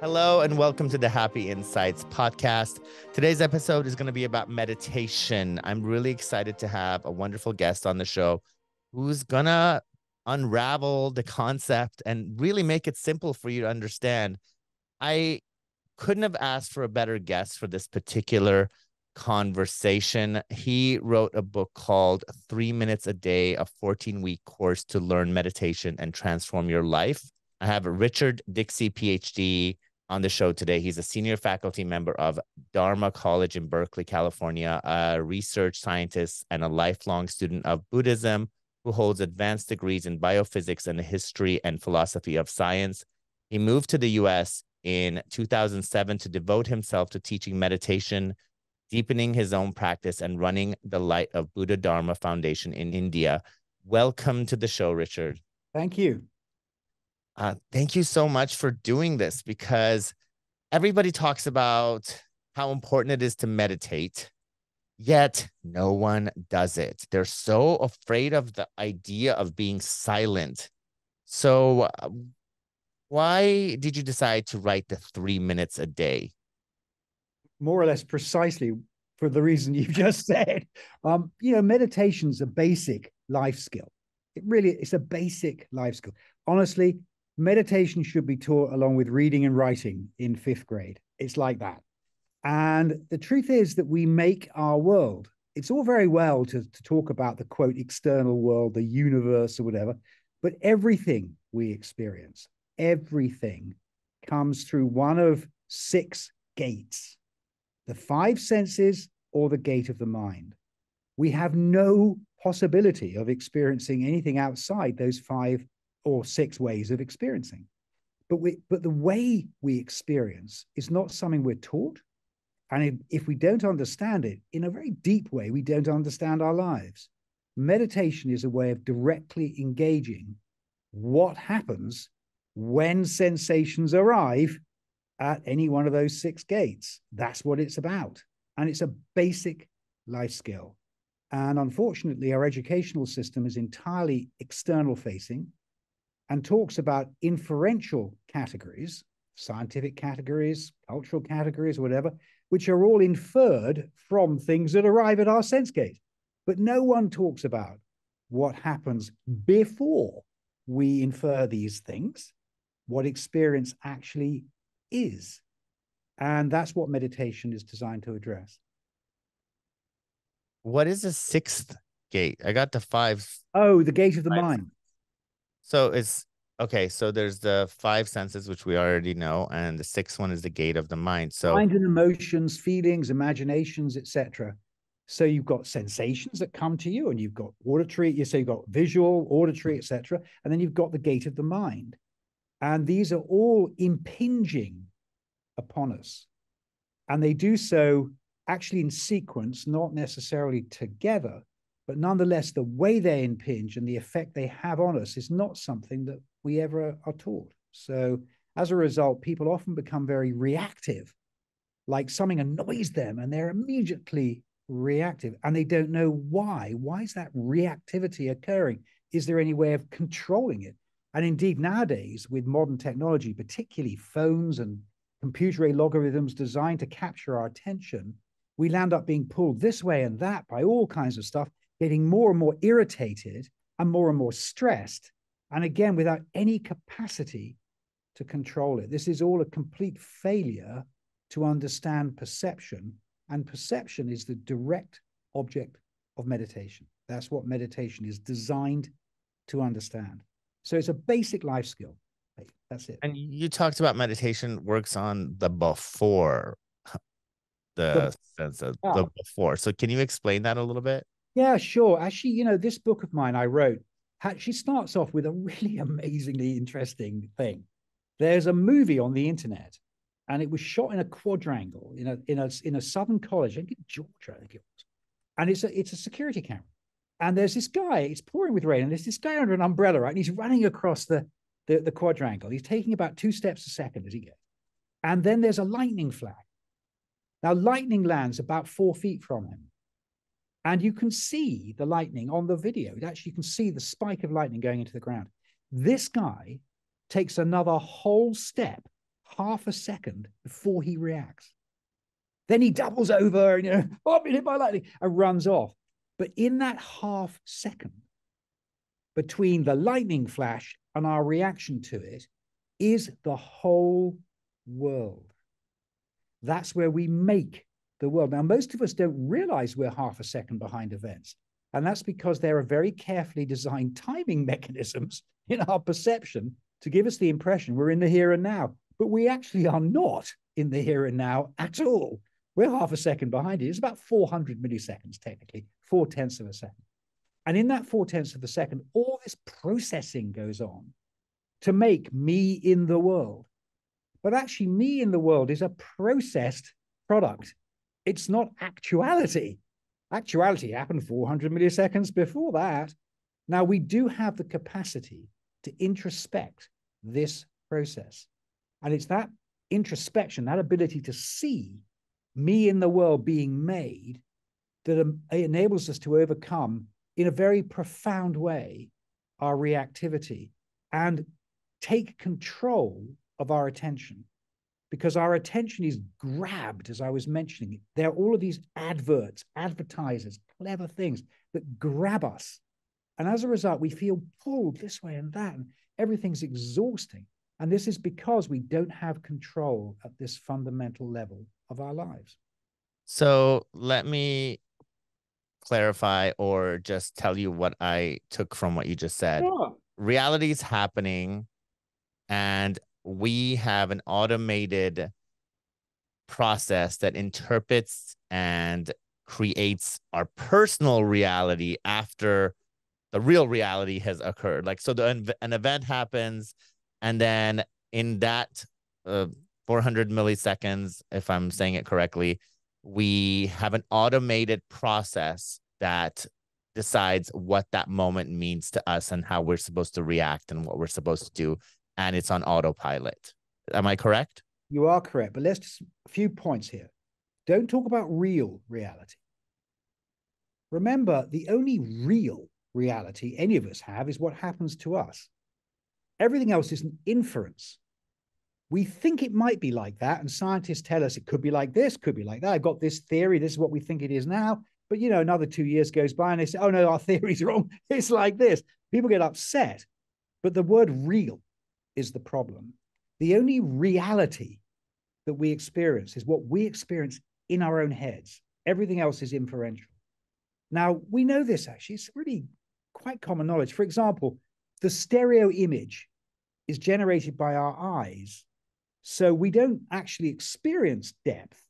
Hello, and welcome to the Happy Insights podcast. Today's episode is going to be about meditation. I'm really excited to have a wonderful guest on the show who's going to unravel the concept and really make it simple for you to understand. I couldn't have asked for a better guest for this particular conversation. He wrote a book called Three Minutes a Day, a 14 week course to learn meditation and transform your life. I have Richard Dixey, PhD, on the show today. He's a senior faculty member of Dharma College in Berkeley, California, a research scientist and a lifelong student of Buddhism who holds advanced degrees in biophysics and the history and philosophy of science. He moved to the US in 2007 to devote himself to teaching meditation, deepening his own practice, and running the Light of Buddha Dharma Foundation in India. Welcome to the show, Richard. Thank you. Uh, thank you so much for doing this because everybody talks about how important it is to meditate, yet no one does it. They're so afraid of the idea of being silent. So, uh, why did you decide to write the three minutes a day? More or less precisely for the reason you just said. Um, you know, meditation's a basic life skill. It really it's a basic life skill. Honestly, meditation should be taught along with reading and writing in fifth grade. It's like that. And the truth is that we make our world. It's all very well to, to talk about the quote external world, the universe, or whatever, but everything we experience, everything comes through one of six gates the five senses or the gate of the mind. We have no possibility of experiencing anything outside those five or six ways of experiencing. But we but the way we experience is not something we're taught. And if, if we don't understand it in a very deep way, we don't understand our lives. Meditation is a way of directly engaging what happens when sensations arrive at any one of those six gates. That's what it's about. And it's a basic life skill. And unfortunately, our educational system is entirely external facing and talks about inferential categories, scientific categories, cultural categories, whatever, which are all inferred from things that arrive at our sense gate. But no one talks about what happens before we infer these things, what experience actually is. And that's what meditation is designed to address. What is the sixth gate? I got the five. Oh, the gate of the five. mind. So it's okay. So there's the five senses, which we already know, and the sixth one is the gate of the mind. So mind and emotions, feelings, imaginations, etc. So you've got sensations that come to you, and you've got auditory. You say you've got visual, auditory, etc., and then you've got the gate of the mind, and these are all impinging upon us, and they do so actually in sequence, not necessarily together, but nonetheless, the way they impinge and the effect they have on us is not something that we ever are taught. So, as a result, people often become very reactive, like something annoys them and they're immediately reactive and they don't know why. Why is that reactivity occurring? Is there any way of controlling it? And indeed, nowadays, with modern technology, particularly phones and computer algorithms designed to capture our attention, we land up being pulled this way and that by all kinds of stuff getting more and more irritated and more and more stressed. And again, without any capacity to control it. This is all a complete failure to understand perception. And perception is the direct object of meditation. That's what meditation is designed to understand. So it's a basic life skill. That's it. And you talked about meditation works on the before the, the sense of yeah. the before. So can you explain that a little bit? Yeah, sure. Actually, you know, this book of mine I wrote actually starts off with a really amazingly interesting thing. There's a movie on the internet, and it was shot in a quadrangle in a in a in a southern college, I think in Georgia, I think it was. And it's a it's a security camera. And there's this guy, it's pouring with rain, and there's this guy under an umbrella, right? And he's running across the, the, the quadrangle. He's taking about two steps a second as he goes. And then there's a lightning flag. Now, lightning lands about four feet from him. And you can see the lightning on the video. Actually, you can see the spike of lightning going into the ground. This guy takes another whole step, half a second before he reacts. Then he doubles over and, you know, oh, I've been hit by lightning and runs off. But in that half second between the lightning flash and our reaction to it is the whole world. That's where we make the world. Now, most of us don't realize we're half a second behind events. And that's because there are very carefully designed timing mechanisms in our perception to give us the impression we're in the here and now. But we actually are not in the here and now at all. We're half a second behind it. It's about 400 milliseconds, technically, four tenths of a second. And in that four tenths of a second, all this processing goes on to make me in the world. But actually, me in the world is a processed product. It's not actuality. Actuality happened 400 milliseconds before that. Now, we do have the capacity to introspect this process. And it's that introspection, that ability to see me in the world being made, that enables us to overcome in a very profound way our reactivity and take control of our attention because our attention is grabbed, as I was mentioning. There are all of these adverts, advertisers, clever things that grab us. And as a result, we feel pulled this way and that, and everything's exhausting. And this is because we don't have control at this fundamental level of our lives. So let me clarify or just tell you what I took from what you just said. Sure. Reality is happening, and we have an automated process that interprets and creates our personal reality after the real reality has occurred. Like, so the an event happens, and then in that uh, 400 milliseconds, if I'm saying it correctly, we have an automated process that decides what that moment means to us and how we're supposed to react and what we're supposed to do and it's on autopilot am i correct you are correct but let's just a few points here don't talk about real reality remember the only real reality any of us have is what happens to us everything else is an inference we think it might be like that. And scientists tell us it could be like this, could be like that. I've got this theory. This is what we think it is now. But, you know, another two years goes by and they say, oh, no, our theory's wrong. It's like this. People get upset. But the word real is the problem. The only reality that we experience is what we experience in our own heads. Everything else is inferential. Now, we know this actually. It's really quite common knowledge. For example, the stereo image is generated by our eyes so we don't actually experience depth.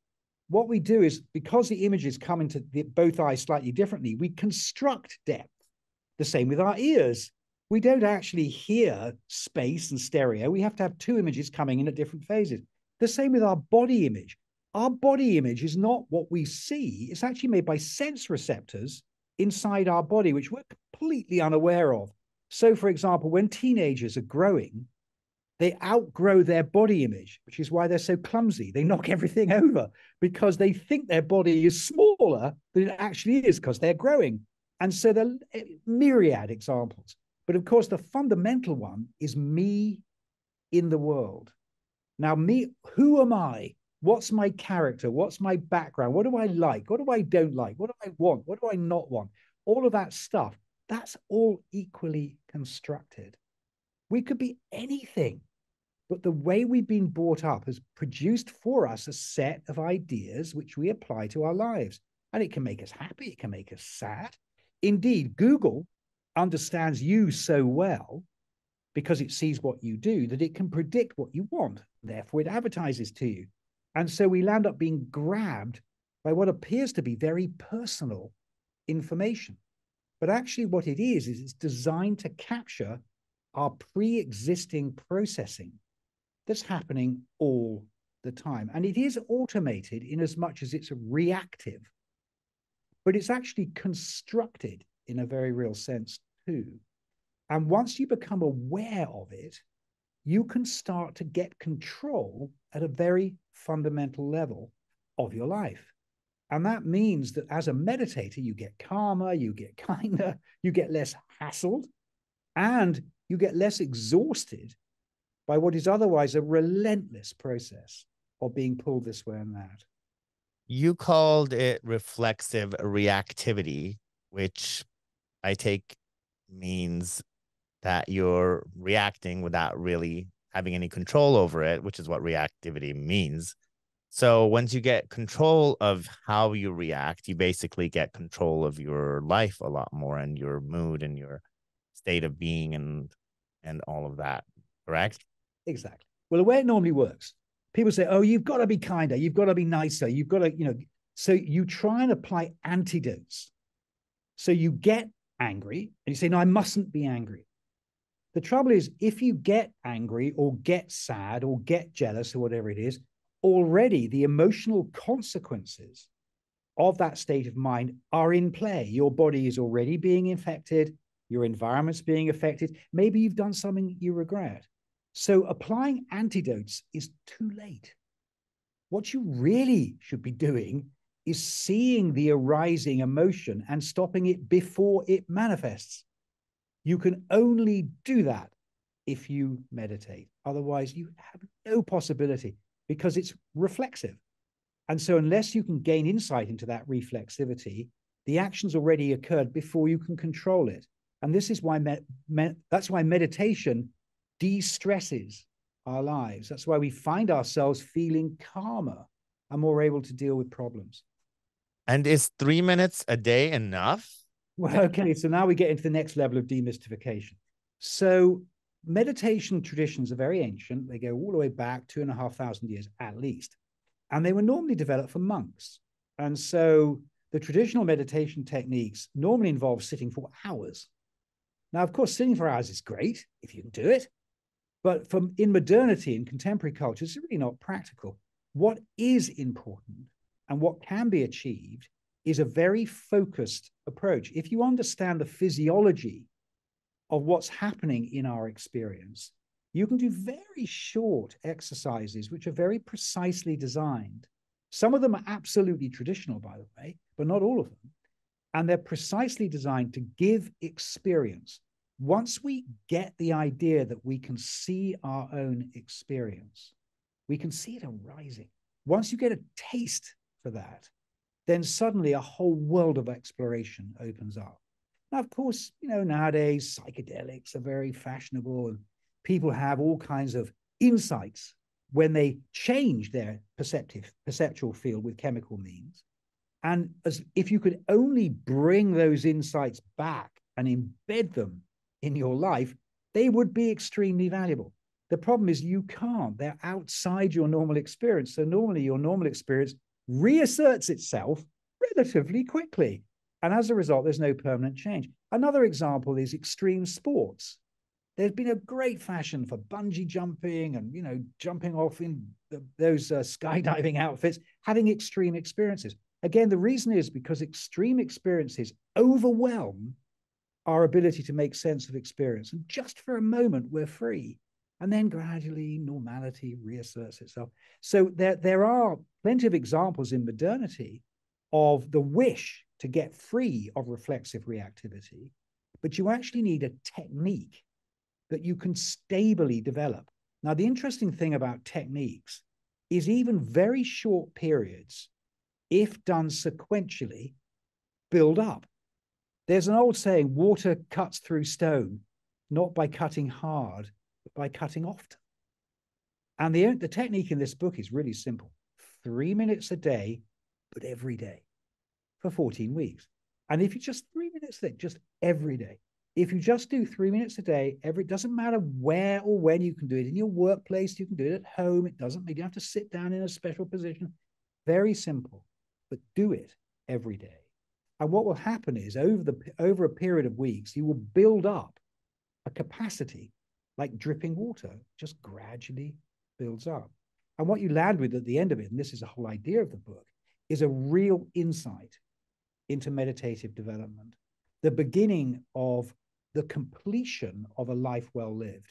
What we do is because the images come into the, both eyes slightly differently, we construct depth. The same with our ears. We don't actually hear space and stereo. We have to have two images coming in at different phases. The same with our body image. Our body image is not what we see, it's actually made by sense receptors inside our body, which we're completely unaware of. So, for example, when teenagers are growing, they outgrow their body image, which is why they're so clumsy. They knock everything over because they think their body is smaller than it actually is because they're growing. And so there are eh, myriad examples. But of course, the fundamental one is me in the world. Now, me, who am I? What's my character? What's my background? What do I like? What do I don't like? What do I want? What do I not want? All of that stuff, that's all equally constructed. We could be anything. But the way we've been brought up has produced for us a set of ideas which we apply to our lives. And it can make us happy, it can make us sad. Indeed, Google understands you so well because it sees what you do that it can predict what you want. Therefore, it advertises to you. And so we land up being grabbed by what appears to be very personal information. But actually, what it is, is it's designed to capture our pre existing processing that's happening all the time. And it is automated in as much as it's reactive, but it's actually constructed in a very real sense too. And once you become aware of it, you can start to get control at a very fundamental level of your life. And that means that as a meditator, you get calmer, you get kinder, you get less hassled, and you get less exhausted by what is otherwise a relentless process of being pulled this way and that. You called it reflexive reactivity, which I take means that you're reacting without really having any control over it, which is what reactivity means. So once you get control of how you react, you basically get control of your life a lot more and your mood and your state of being and and all of that. Correct? Exactly. Well, the way it normally works, people say, "Oh, you've got to be kinder, you've got to be nicer, you've got to, you know." So you try and apply antidotes. So you get angry and you say, "No, I mustn't be angry." The trouble is, if you get angry or get sad or get jealous or whatever it is, already the emotional consequences of that state of mind are in play. Your body is already being infected, your environment's being affected. Maybe you've done something you regret. So applying antidotes is too late. What you really should be doing is seeing the arising emotion and stopping it before it manifests. You can only do that if you meditate. Otherwise, you have no possibility because it's reflexive. And so, unless you can gain insight into that reflexivity, the action's already occurred before you can control it. And this is why that's why meditation de-stresses our lives. That's why we find ourselves feeling calmer and more able to deal with problems. And is three minutes a day enough? Well, okay. So now we get into the next level of demystification. So meditation traditions are very ancient. They go all the way back two and a half thousand years at least. And they were normally developed for monks. And so the traditional meditation techniques normally involve sitting for hours. Now, of course, sitting for hours is great if you can do it. But from in modernity in contemporary culture, it's really not practical. What is important and what can be achieved is a very focused approach. If you understand the physiology of what's happening in our experience, you can do very short exercises which are very precisely designed. Some of them are absolutely traditional, by the way, but not all of them. And they're precisely designed to give experience. Once we get the idea that we can see our own experience, we can see it arising. Once you get a taste for that, then suddenly a whole world of exploration opens up. Now, of course, you know, nowadays psychedelics are very fashionable and people have all kinds of insights when they change their perceptive perceptual field with chemical means. And as if you could only bring those insights back and embed them in your life, they would be extremely valuable. The problem is you can't. They're outside your normal experience. So normally your normal experience reasserts itself relatively quickly. And as a result, there's no permanent change. Another example is extreme sports. There's been a great fashion for bungee jumping and, you know, jumping off in the, those uh, skydiving outfits, having extreme experiences. Again, the reason is because extreme experiences overwhelm our ability to make sense of experience. And just for a moment, we're free. And then gradually normality reasserts itself. So there, there are plenty of examples in modernity of the wish to get free of reflexive reactivity, but you actually need a technique that you can stably develop. Now, the interesting thing about techniques is even very short periods, if done sequentially, build up. There's an old saying water cuts through stone, not by cutting hard, by cutting often. And the, the technique in this book is really simple three minutes a day, but every day for 14 weeks. And if you just three minutes a day, just every day, if you just do three minutes a day, every it doesn't matter where or when you can do it in your workplace, you can do it at home. It doesn't you have to sit down in a special position. Very simple, but do it every day. And what will happen is over the over a period of weeks, you will build up a capacity like dripping water, just gradually builds up. And what you land with at the end of it, and this is the whole idea of the book, is a real insight into meditative development, the beginning of the completion of a life well lived.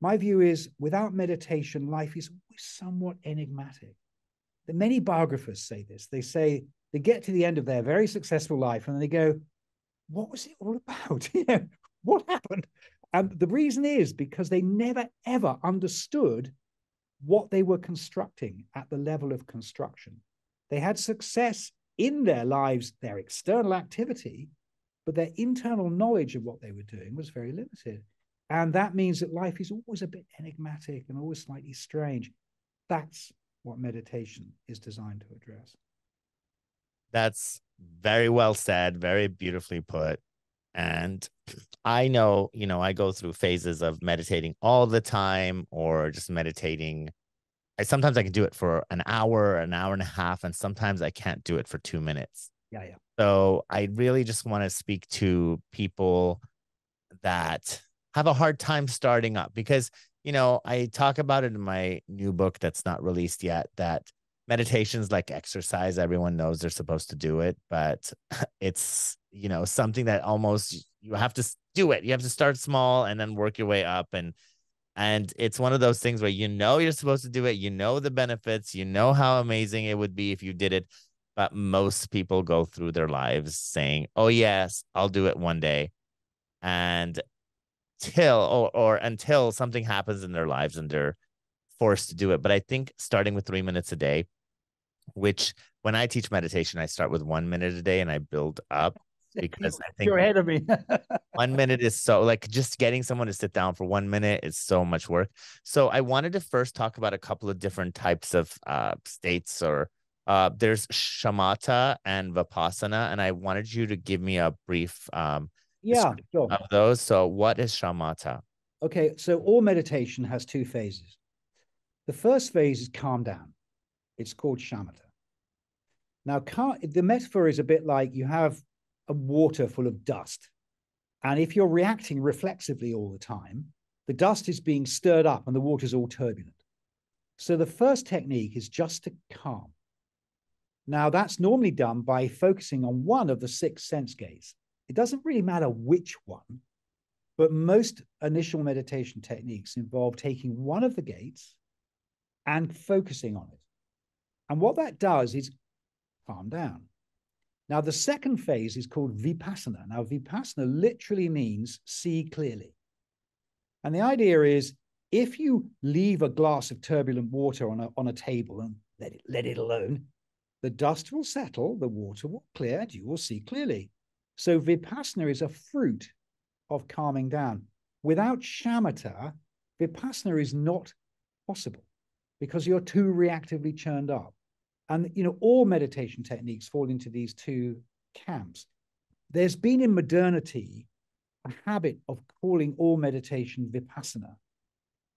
My view is without meditation, life is somewhat enigmatic. Many biographers say this. They say they get to the end of their very successful life and they go, What was it all about? what happened? And the reason is because they never ever understood what they were constructing at the level of construction. They had success in their lives, their external activity, but their internal knowledge of what they were doing was very limited. And that means that life is always a bit enigmatic and always slightly strange. That's what meditation is designed to address. That's very well said, very beautifully put. And I know, you know, I go through phases of meditating all the time or just meditating. I sometimes I can do it for an hour, an hour and a half, and sometimes I can't do it for two minutes. Yeah, yeah. So I really just want to speak to people that have a hard time starting up because, you know, I talk about it in my new book that's not released yet that meditations like exercise everyone knows they're supposed to do it but it's you know something that almost you have to do it. You have to start small and then work your way up and and it's one of those things where you know you're supposed to do it you know the benefits you know how amazing it would be if you did it but most people go through their lives saying oh yes i'll do it one day and till or, or until something happens in their lives and they're forced to do it but i think starting with three minutes a day which when I teach meditation, I start with one minute a day and I build up because I think you're ahead of me. one minute is so like just getting someone to sit down for one minute is so much work. So I wanted to first talk about a couple of different types of uh, states or uh, there's shamatha and vipassana, and I wanted you to give me a brief um, yeah sure. of those. So what is shamatha? Okay, so all meditation has two phases. The first phase is calm down. It's called shamatha. Now, the metaphor is a bit like you have a water full of dust. And if you're reacting reflexively all the time, the dust is being stirred up and the water's all turbulent. So the first technique is just to calm. Now, that's normally done by focusing on one of the six sense gates. It doesn't really matter which one, but most initial meditation techniques involve taking one of the gates and focusing on it. And what that does is calm down. Now, the second phase is called vipassana. Now, vipassana literally means see clearly. And the idea is if you leave a glass of turbulent water on a, on a table and let it, let it alone, the dust will settle, the water will clear, and you will see clearly. So, vipassana is a fruit of calming down. Without shamatha, vipassana is not possible because you're too reactively churned up. And you know, all meditation techniques fall into these two camps. There's been in modernity a habit of calling all meditation vipassana.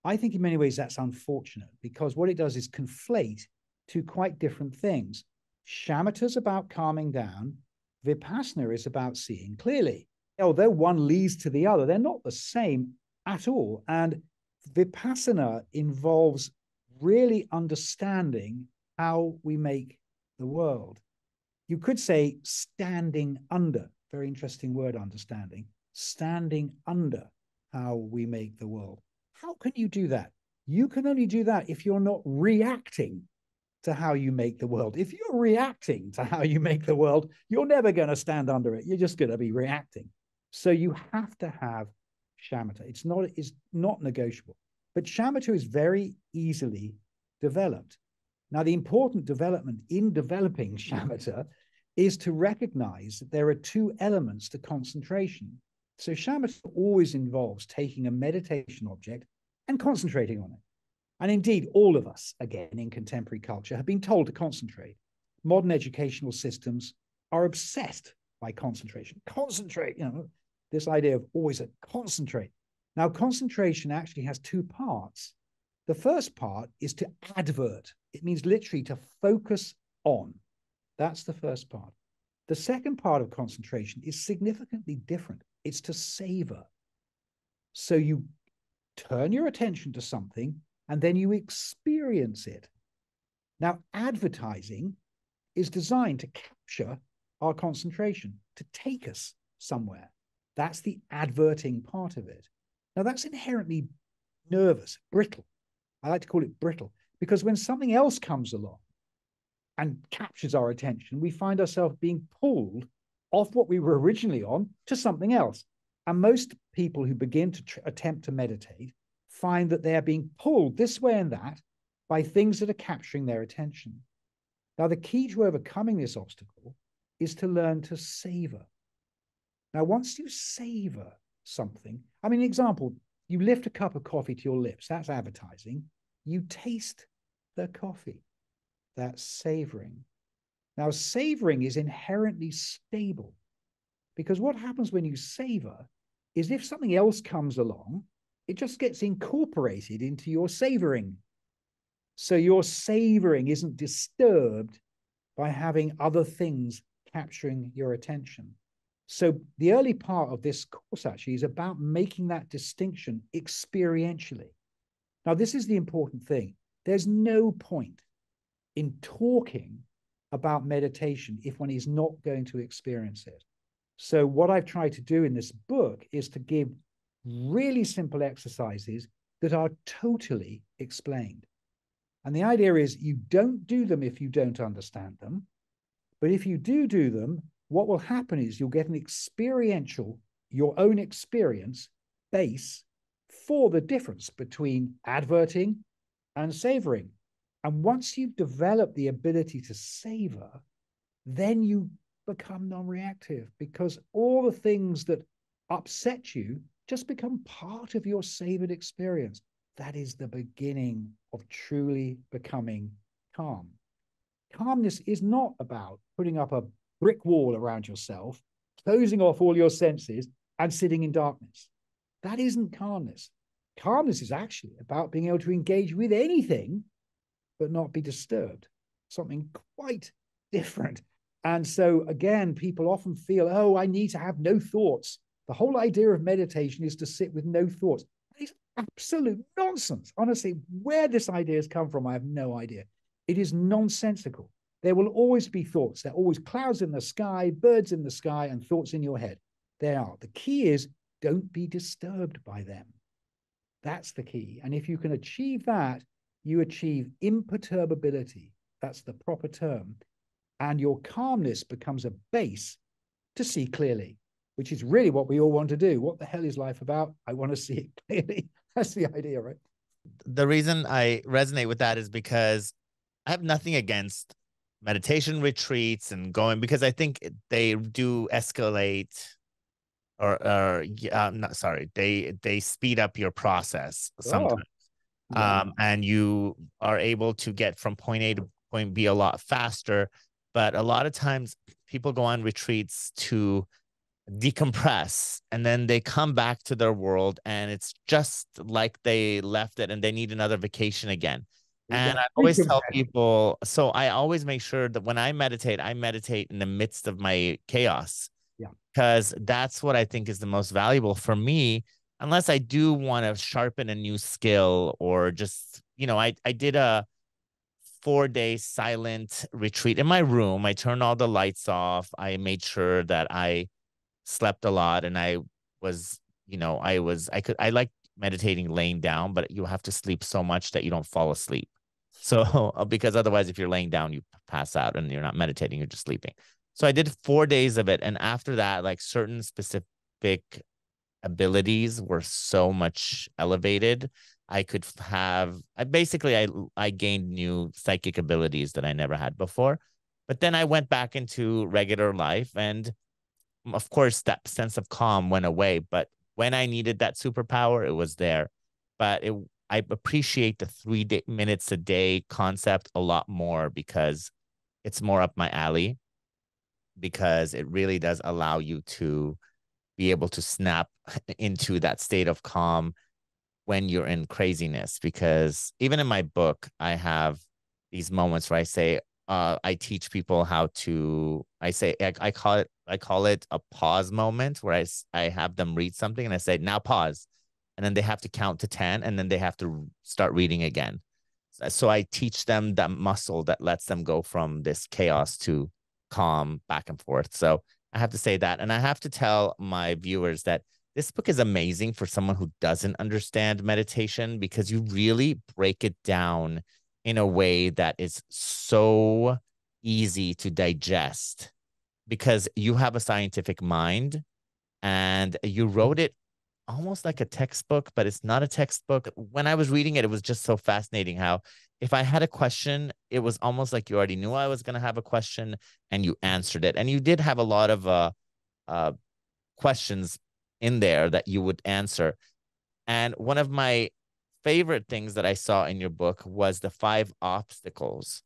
I think in many ways that's unfortunate because what it does is conflate two quite different things. Shamatha is about calming down, vipassana is about seeing clearly. Oh, Although one leads to the other, they're not the same at all. And vipassana involves really understanding how we make the world. You could say standing under, very interesting word, understanding, standing under how we make the world. How can you do that? You can only do that if you're not reacting to how you make the world. If you're reacting to how you make the world, you're never going to stand under it. You're just going to be reacting. So you have to have shamatha. It's not it's not negotiable. But shamatha is very easily developed. Now, the important development in developing shamatha is to recognize that there are two elements to concentration. So, shamatha always involves taking a meditation object and concentrating on it. And indeed, all of us, again, in contemporary culture, have been told to concentrate. Modern educational systems are obsessed by concentration. Concentrate, you know, this idea of always a concentrate. Now, concentration actually has two parts. The first part is to advert. It means literally to focus on. That's the first part. The second part of concentration is significantly different. It's to savor. So you turn your attention to something and then you experience it. Now, advertising is designed to capture our concentration, to take us somewhere. That's the adverting part of it. Now, that's inherently nervous, brittle. I like to call it brittle because when something else comes along and captures our attention, we find ourselves being pulled off what we were originally on to something else. And most people who begin to tr- attempt to meditate find that they are being pulled this way and that by things that are capturing their attention. Now, the key to overcoming this obstacle is to learn to savor. Now, once you savor something, I mean, example, you lift a cup of coffee to your lips, that's advertising. You taste the coffee, that's savoring. Now, savoring is inherently stable because what happens when you savor is if something else comes along, it just gets incorporated into your savoring. So your savoring isn't disturbed by having other things capturing your attention. So the early part of this course actually is about making that distinction experientially. Now, this is the important thing. There's no point in talking about meditation if one is not going to experience it. So, what I've tried to do in this book is to give really simple exercises that are totally explained. And the idea is you don't do them if you don't understand them. But if you do do them, what will happen is you'll get an experiential, your own experience base for the difference between adverting and savoring. And once you've developed the ability to savor, then you become non reactive because all the things that upset you just become part of your savored experience. That is the beginning of truly becoming calm. Calmness is not about putting up a brick wall around yourself, closing off all your senses, and sitting in darkness. That isn't calmness. Calmness is actually about being able to engage with anything, but not be disturbed. Something quite different. And so, again, people often feel, oh, I need to have no thoughts. The whole idea of meditation is to sit with no thoughts. It's absolute nonsense. Honestly, where this idea has come from, I have no idea. It is nonsensical. There will always be thoughts. There are always clouds in the sky, birds in the sky, and thoughts in your head. They are. The key is don't be disturbed by them. That's the key. And if you can achieve that, you achieve imperturbability. That's the proper term. And your calmness becomes a base to see clearly, which is really what we all want to do. What the hell is life about? I want to see it clearly. That's the idea, right? The reason I resonate with that is because I have nothing against meditation retreats and going because I think they do escalate or or yeah, I'm not sorry, they they speed up your process oh, sometimes. Oh. Yeah. Um, and you are able to get from point A to point B a lot faster. But a lot of times people go on retreats to decompress and then they come back to their world and it's just like they left it and they need another vacation again and I always tell people, so I always make sure that when I meditate, I meditate in the midst of my chaos. Yeah. Because that's what I think is the most valuable for me, unless I do want to sharpen a new skill or just, you know, I, I did a four day silent retreat in my room. I turned all the lights off. I made sure that I slept a lot and I was, you know, I was, I could, I like meditating laying down, but you have to sleep so much that you don't fall asleep. So, because otherwise, if you're laying down, you pass out and you're not meditating, you're just sleeping. So, I did four days of it. And after that, like certain specific abilities were so much elevated. I could have, I basically, I, I gained new psychic abilities that I never had before. But then I went back into regular life. And of course, that sense of calm went away. But when I needed that superpower, it was there. But it I appreciate the three day, minutes a day concept a lot more because it's more up my alley. Because it really does allow you to be able to snap into that state of calm when you're in craziness. Because even in my book, I have these moments where I say, uh, I teach people how to. I say I, I call it I call it a pause moment where I I have them read something and I say now pause and then they have to count to 10 and then they have to start reading again. So i teach them that muscle that lets them go from this chaos to calm back and forth. So i have to say that and i have to tell my viewers that this book is amazing for someone who doesn't understand meditation because you really break it down in a way that is so easy to digest because you have a scientific mind and you wrote it almost like a textbook, but it's not a textbook. When I was reading it, it was just so fascinating how if I had a question, it was almost like you already knew I was going to have a question and you answered it. And you did have a lot of uh, uh, questions in there that you would answer. And one of my favorite things that I saw in your book was the five obstacles,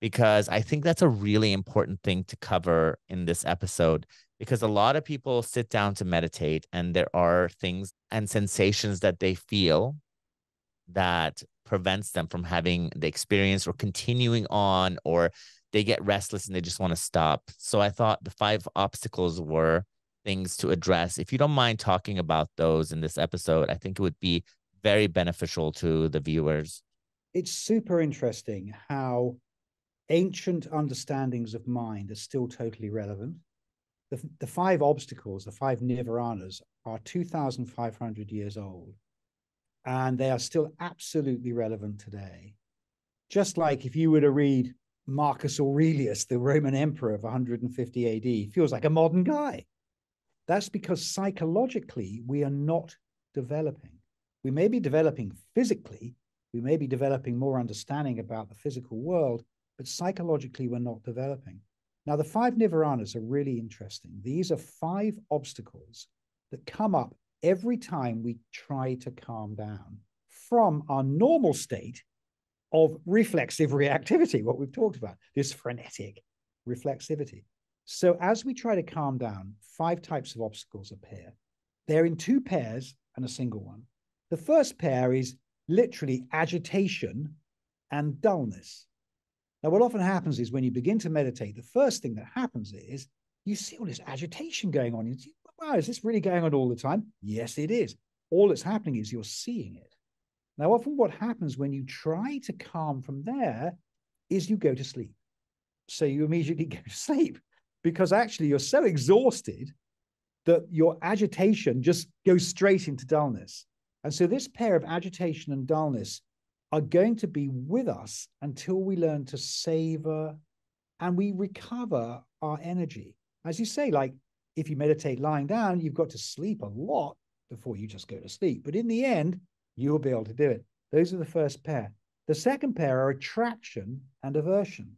because I think that's a really important thing to cover in this episode. Because a lot of people sit down to meditate, and there are things and sensations that they feel that prevents them from having the experience or continuing on, or they get restless and they just want to stop. So I thought the five obstacles were things to address. If you don't mind talking about those in this episode, I think it would be very beneficial to the viewers. It's super interesting how ancient understandings of mind are still totally relevant. The, the five obstacles, the five nivaranas, are 2,500 years old, and they are still absolutely relevant today. Just like if you were to read Marcus Aurelius, the Roman emperor of 150 AD, feels like a modern guy. That's because psychologically, we are not developing. We may be developing physically, we may be developing more understanding about the physical world, but psychologically, we're not developing. Now, the five nivaranas are really interesting. These are five obstacles that come up every time we try to calm down from our normal state of reflexive reactivity, what we've talked about, this frenetic reflexivity. So as we try to calm down, five types of obstacles appear. They're in two pairs and a single one. The first pair is literally agitation and dullness. Now, what often happens is when you begin to meditate, the first thing that happens is you see all this agitation going on. You see, wow, is this really going on all the time? Yes, it is. All that's happening is you're seeing it. Now, often what happens when you try to calm from there is you go to sleep. So you immediately go to sleep because actually you're so exhausted that your agitation just goes straight into dullness. And so this pair of agitation and dullness are going to be with us until we learn to savor and we recover our energy. As you say, like if you meditate lying down, you've got to sleep a lot before you just go to sleep. But in the end, you'll be able to do it. Those are the first pair. The second pair are attraction and aversion.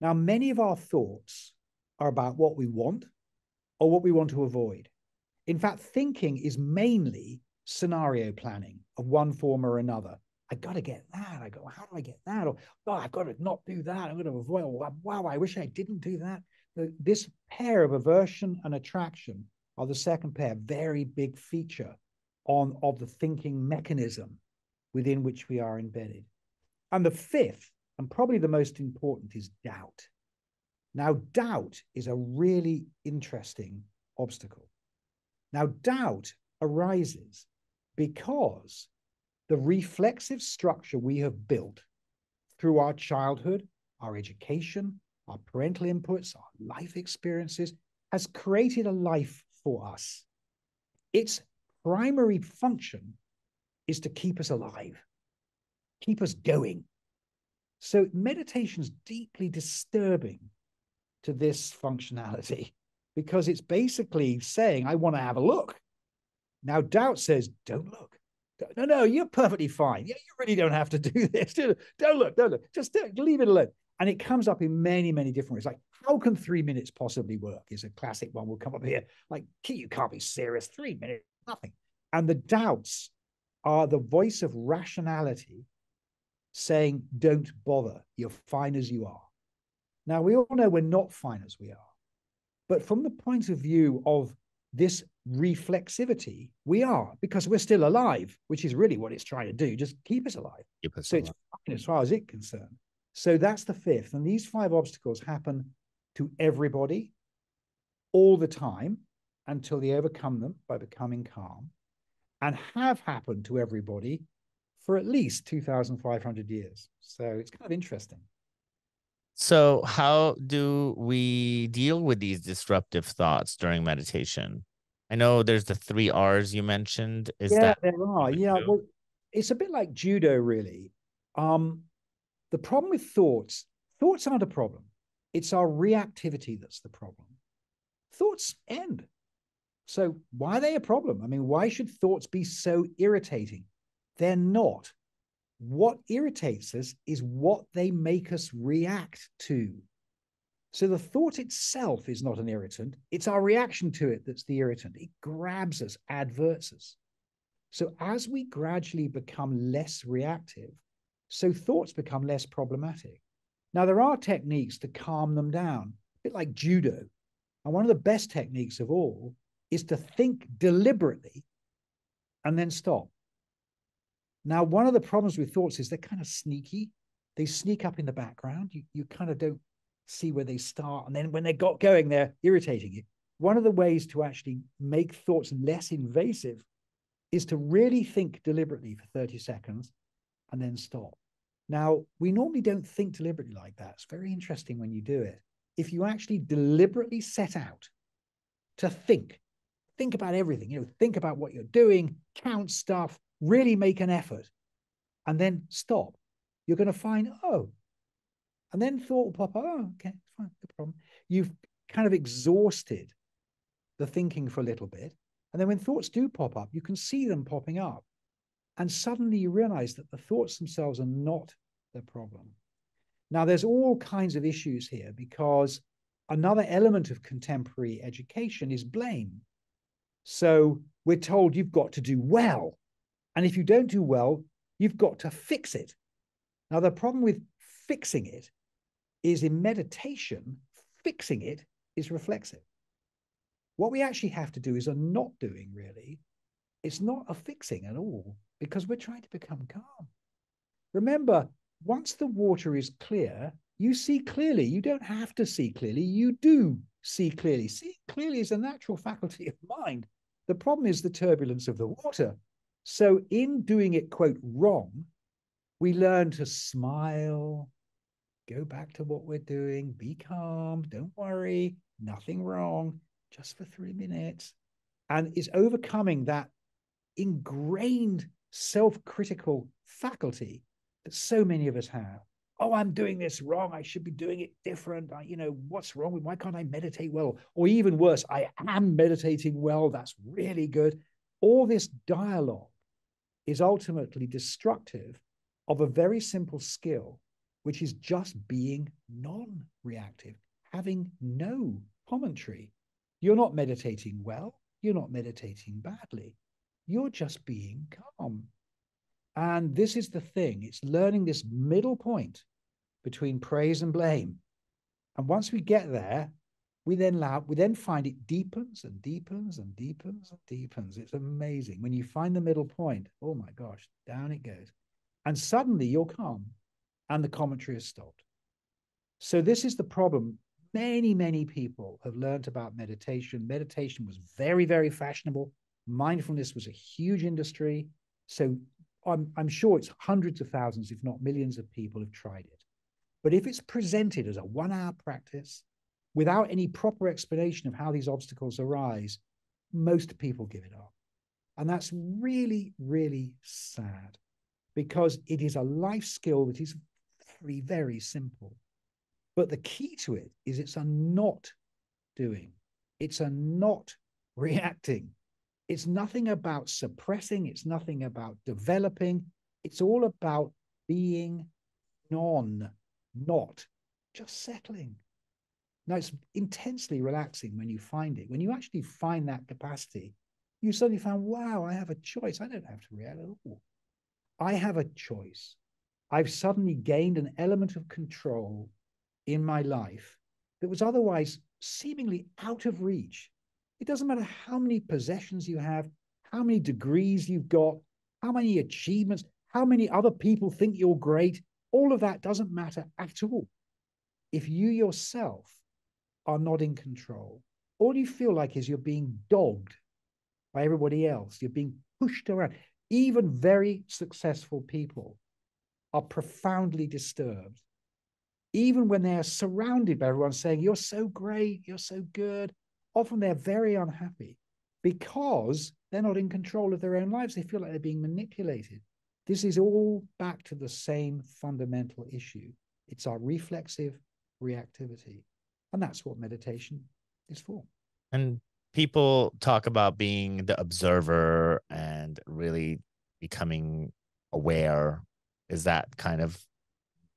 Now, many of our thoughts are about what we want or what we want to avoid. In fact, thinking is mainly scenario planning of one form or another. I got to get that. I go, how do I get that? Or, oh, I've got to not do that. I'm going to avoid, wow, I wish I didn't do that. This pair of aversion and attraction are the second pair, very big feature on of the thinking mechanism within which we are embedded. And the fifth, and probably the most important, is doubt. Now, doubt is a really interesting obstacle. Now, doubt arises because the reflexive structure we have built through our childhood, our education, our parental inputs, our life experiences has created a life for us. Its primary function is to keep us alive, keep us going. So meditation is deeply disturbing to this functionality because it's basically saying, I want to have a look. Now, doubt says, don't look. No, no, you're perfectly fine. Yeah, you really don't have to do this. Don't look, don't look. Just don't, leave it alone. And it comes up in many, many different ways. Like, how can three minutes possibly work? Is a classic one. Will come up here. Like, you can't be serious. Three minutes, nothing. And the doubts are the voice of rationality saying, don't bother. You're fine as you are. Now, we all know we're not fine as we are. But from the point of view of this reflexivity, we are because we're still alive, which is really what it's trying to do. Just keep us alive. Keep us so alive. it's fine as far as it's concerned. So that's the fifth. And these five obstacles happen to everybody all the time until they overcome them by becoming calm and have happened to everybody for at least 2,500 years. So it's kind of interesting. So, how do we deal with these disruptive thoughts during meditation? I know there's the three R's you mentioned. Is yeah, that there are. Yeah, well, it's a bit like judo, really. Um, the problem with thoughts, thoughts aren't a problem. It's our reactivity that's the problem. Thoughts end. So, why are they a problem? I mean, why should thoughts be so irritating? They're not. What irritates us is what they make us react to. So the thought itself is not an irritant. It's our reaction to it that's the irritant. It grabs us, adverts us. So as we gradually become less reactive, so thoughts become less problematic. Now, there are techniques to calm them down, a bit like judo. And one of the best techniques of all is to think deliberately and then stop. Now, one of the problems with thoughts is they're kind of sneaky. They sneak up in the background. You, you kind of don't see where they start. And then when they got going, they're irritating you. One of the ways to actually make thoughts less invasive is to really think deliberately for 30 seconds and then stop. Now, we normally don't think deliberately like that. It's very interesting when you do it. If you actually deliberately set out to think, think about everything, you know, think about what you're doing, count stuff, really make an effort, and then stop, you're going to find, oh, and then thought will pop up, oh, okay, fine, no problem. You've kind of exhausted the thinking for a little bit. And then when thoughts do pop up, you can see them popping up. And suddenly you realize that the thoughts themselves are not the problem. Now, there's all kinds of issues here because another element of contemporary education is blame. So we're told you've got to do well. And if you don't do well, you've got to fix it. Now, the problem with fixing it is in meditation, fixing it is reflexive. What we actually have to do is a not doing, really. It's not a fixing at all because we're trying to become calm. Remember, once the water is clear, you see clearly. You don't have to see clearly. You do see clearly. Seeing clearly is a natural faculty of mind. The problem is the turbulence of the water. So, in doing it, quote, wrong, we learn to smile, go back to what we're doing, be calm, don't worry, nothing wrong, just for three minutes. And is overcoming that ingrained self critical faculty that so many of us have. Oh, I'm doing this wrong. I should be doing it different. I, you know, what's wrong with why can't I meditate well? Or even worse, I am meditating well. That's really good. All this dialogue is ultimately destructive of a very simple skill, which is just being non reactive, having no commentary. You're not meditating well. You're not meditating badly. You're just being calm. And this is the thing it's learning this middle point between praise and blame. And once we get there, we then allow, we then find it deepens and deepens and deepens and deepens. It's amazing. When you find the middle point, oh my gosh, down it goes. And suddenly you're calm and the commentary has stopped. So this is the problem. Many, many people have learned about meditation. Meditation was very, very fashionable. Mindfulness was a huge industry. So I'm, I'm sure it's hundreds of thousands, if not millions of people have tried it. But if it's presented as a one hour practice without any proper explanation of how these obstacles arise, most people give it up. And that's really, really sad because it is a life skill that is very, very simple. But the key to it is it's a not doing, it's a not reacting. It's nothing about suppressing, it's nothing about developing. It's all about being non, not just settling. Now, it's intensely relaxing when you find it. When you actually find that capacity, you suddenly find, wow, I have a choice. I don't have to react at all. I have a choice. I've suddenly gained an element of control in my life that was otherwise seemingly out of reach. It doesn't matter how many possessions you have, how many degrees you've got, how many achievements, how many other people think you're great. All of that doesn't matter at all. If you yourself are not in control. All you feel like is you're being dogged by everybody else. You're being pushed around. Even very successful people are profoundly disturbed. Even when they're surrounded by everyone saying, You're so great, you're so good, often they're very unhappy because they're not in control of their own lives. They feel like they're being manipulated. This is all back to the same fundamental issue it's our reflexive reactivity. And that's what meditation is for. And people talk about being the observer and really becoming aware. Is that kind of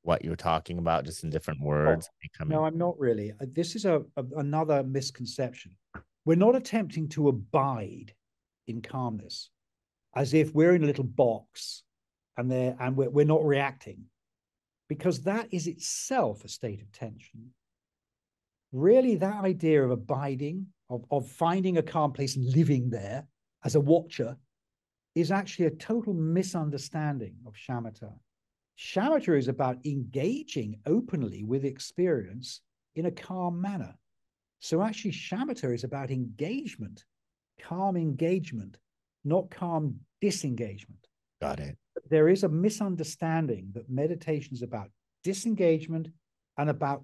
what you're talking about, just in different words? Oh. No, I'm not really. Uh, this is a, a another misconception. We're not attempting to abide in calmness as if we're in a little box and there and we're, we're not reacting because that is itself a state of tension really that idea of abiding of, of finding a calm place and living there as a watcher is actually a total misunderstanding of shamatha shamatha is about engaging openly with experience in a calm manner so actually shamatha is about engagement calm engagement not calm disengagement. Got it. There is a misunderstanding that meditation is about disengagement and about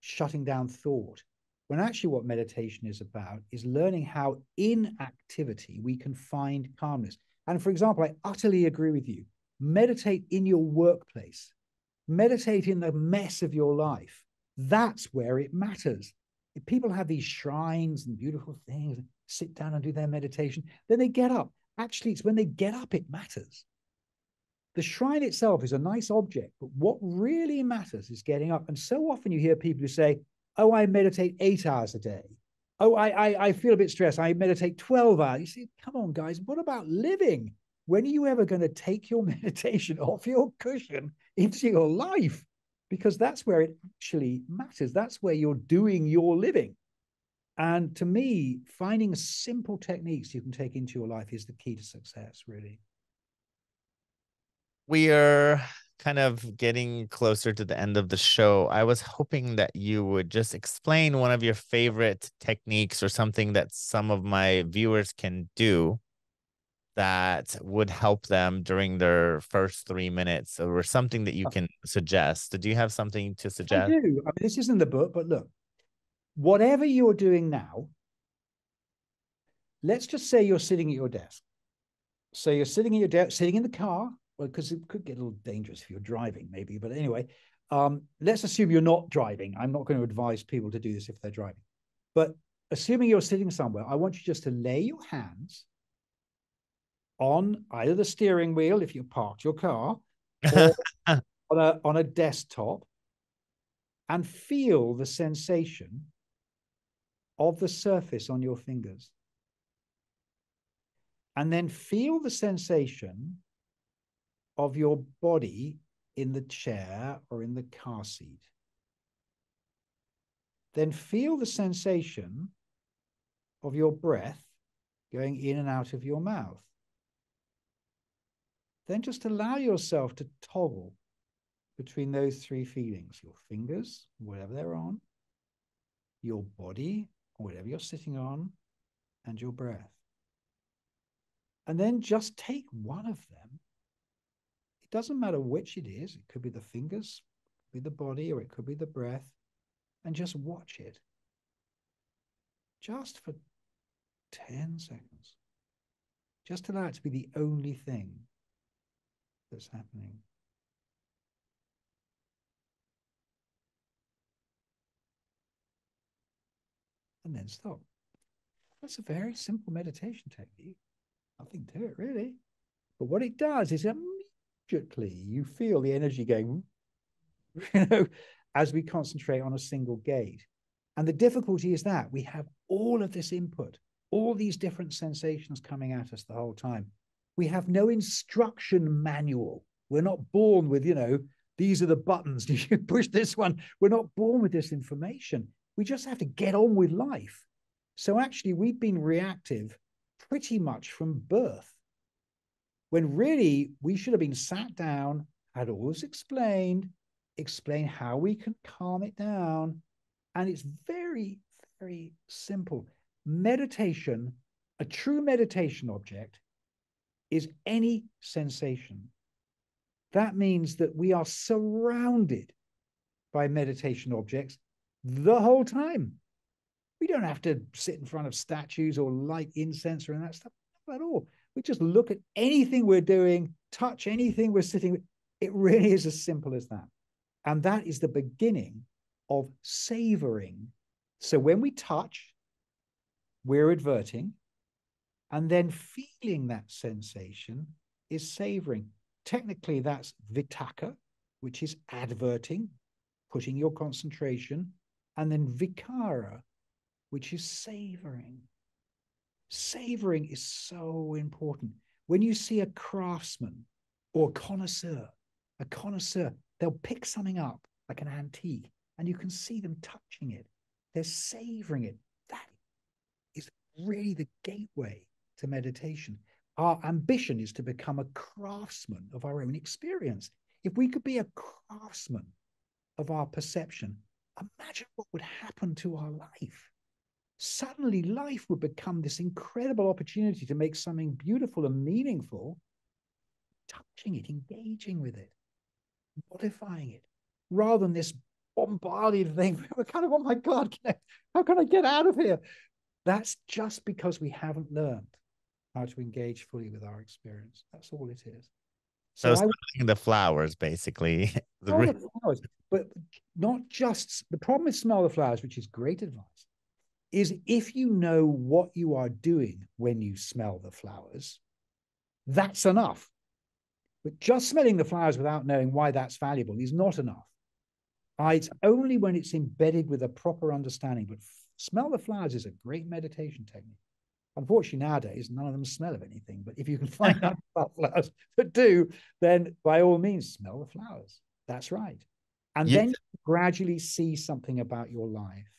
shutting down thought. When actually, what meditation is about is learning how in activity we can find calmness. And for example, I utterly agree with you. Meditate in your workplace, meditate in the mess of your life. That's where it matters. If people have these shrines and beautiful things, sit down and do their meditation, then they get up Actually, it's when they get up it matters. The shrine itself is a nice object, but what really matters is getting up. And so often you hear people who say, Oh, I meditate eight hours a day. Oh, I, I, I feel a bit stressed. I meditate 12 hours. You say, Come on, guys, what about living? When are you ever going to take your meditation off your cushion into your life? Because that's where it actually matters. That's where you're doing your living. And to me, finding simple techniques you can take into your life is the key to success, really. We are kind of getting closer to the end of the show. I was hoping that you would just explain one of your favorite techniques or something that some of my viewers can do that would help them during their first three minutes or something that you uh can suggest. Do you have something to suggest? I do. I mean, this isn't the book, but look, whatever you're doing now, let's just say you're sitting at your desk. So you're sitting in your desk, sitting in the car, well, because it could get a little dangerous if you're driving, maybe. But anyway, um, let's assume you're not driving. I'm not going to advise people to do this if they're driving. But assuming you're sitting somewhere, I want you just to lay your hands on either the steering wheel if you parked your car, or on a on a desktop, and feel the sensation of the surface on your fingers. And then feel the sensation of your body in the chair or in the car seat. Then feel the sensation of your breath going in and out of your mouth. Then just allow yourself to toggle between those three feelings your fingers, whatever they're on, your body, whatever you're sitting on, and your breath. And then just take one of them. It doesn't matter which it is, it could be the fingers, it be the body, or it could be the breath, and just watch it. Just for 10 seconds. Just allow it to be the only thing that's happening. and then stop. That's a very simple meditation technique. Nothing to it, really. But what it does is immediately you feel the energy going, you know, as we concentrate on a single gate. And the difficulty is that we have all of this input, all these different sensations coming at us the whole time. We have no instruction manual. We're not born with, you know, these are the buttons. You push this one. We're not born with this information. We just have to get on with life. So actually, we've been reactive pretty much from birth. When really we should have been sat down, had all this explained, explain how we can calm it down. And it's very, very simple. Meditation, a true meditation object, is any sensation. That means that we are surrounded by meditation objects the whole time. We don't have to sit in front of statues or light incense or that stuff at all. We just look at anything we're doing, touch anything we're sitting with. It really is as simple as that. And that is the beginning of savoring. So when we touch, we're adverting. And then feeling that sensation is savoring. Technically, that's vitakka, which is adverting, putting your concentration, and then vicara, which is savoring. Savoring is so important. When you see a craftsman or connoisseur, a connoisseur, they'll pick something up like an antique and you can see them touching it. They're savoring it. That is really the gateway to meditation. Our ambition is to become a craftsman of our own experience. If we could be a craftsman of our perception, imagine what would happen to our life. Suddenly, life would become this incredible opportunity to make something beautiful and meaningful, touching it, engaging with it, modifying it, rather than this bombarded thing. We're kind of, oh my God, I, how can I get out of here? That's just because we haven't learned how to engage fully with our experience. That's all it is. So, so the flowers, basically. the, the flowers, but not just the problem is smell the flowers, which is great advice, is if you know what you are doing when you smell the flowers, that's enough. But just smelling the flowers without knowing why that's valuable is not enough. Uh, it's only when it's embedded with a proper understanding. But smell the flowers is a great meditation technique. Unfortunately, nowadays, none of them smell of anything. But if you can find out about flowers that do, then by all means, smell the flowers. That's right. And you, then gradually see something about your life.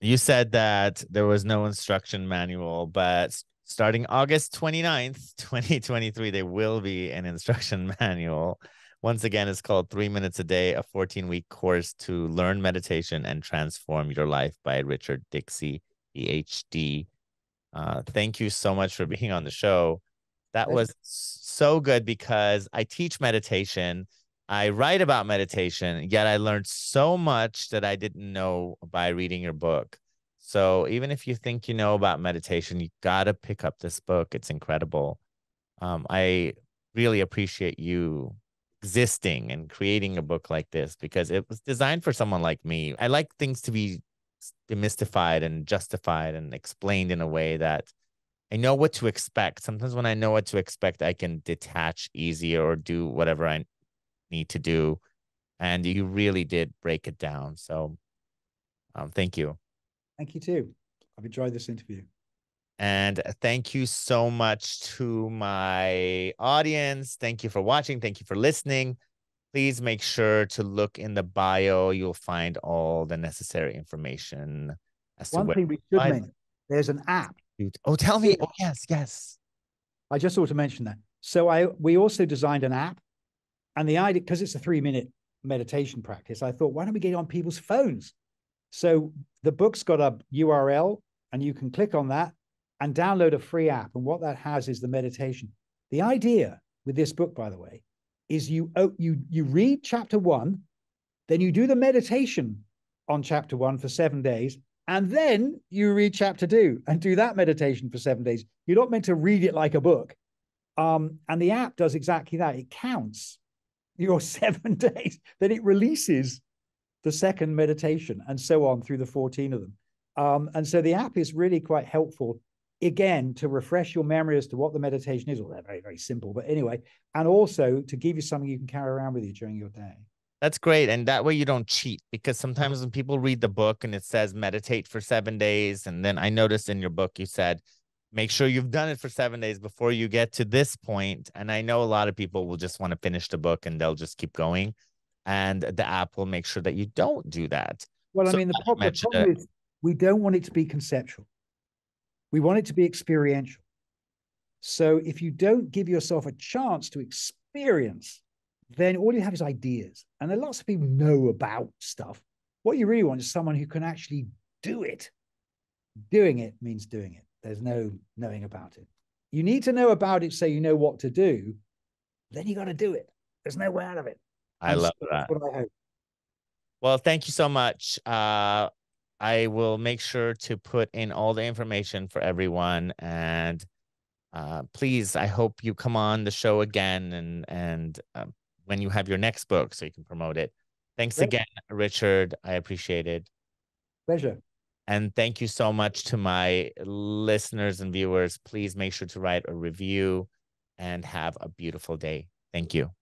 You said that there was no instruction manual, but starting August 29th, 2023, there will be an instruction manual. Once again, it's called Three Minutes a Day, a 14 week course to learn meditation and transform your life by Richard Dixey, PhD. Uh, thank you so much for being on the show. That was so good because I teach meditation. I write about meditation, yet I learned so much that I didn't know by reading your book. So even if you think you know about meditation, you got to pick up this book. It's incredible. Um, I really appreciate you existing and creating a book like this because it was designed for someone like me. I like things to be demystified and justified and explained in a way that I know what to expect. Sometimes when I know what to expect, I can detach easier or do whatever I need to do. And you really did break it down. So um, thank you. Thank you too. I've enjoyed this interview. And thank you so much to my audience. Thank you for watching. Thank you for listening. Please make sure to look in the bio. You'll find all the necessary information. As One thing we should mention there's an app. Oh, tell me. Oh, yes, yes. I just ought to mention that. So I we also designed an app, and the idea because it's a three minute meditation practice, I thought, why don't we get it on people's phones? So the book's got a URL, and you can click on that and download a free app. And what that has is the meditation. The idea with this book, by the way, is you oh, you you read chapter one, then you do the meditation on chapter one for seven days, and then you read chapter two and do that meditation for seven days. You're not meant to read it like a book. Um, and the app does exactly that. It counts your seven days, then it releases the second meditation, and so on through the 14 of them. Um, and so the app is really quite helpful again to refresh your memory as to what the meditation is. Well, they're very, very simple, but anyway, and also to give you something you can carry around with you during your day. That's great. And that way you don't cheat because sometimes when people read the book and it says meditate for seven days, and then I noticed in your book you said, make sure you've done it for seven days before you get to this point. And I know a lot of people will just want to finish the book and they'll just keep going. And the app will make sure that you don't do that. Well, I mean, the problem, the problem is we don't want it to be conceptual. We want it to be experiential. So if you don't give yourself a chance to experience, then all you have is ideas. And then lots of people know about stuff. What you really want is someone who can actually do it. Doing it means doing it. There's no knowing about it. You need to know about it so you know what to do. Then you got to do it. There's no way out of it. I and love so that. Well, thank you so much. Uh, I will make sure to put in all the information for everyone. And uh, please, I hope you come on the show again and and uh, when you have your next book, so you can promote it. Thanks again, Richard. I appreciate it. Pleasure. And thank you so much to my listeners and viewers. Please make sure to write a review and have a beautiful day. Thank you.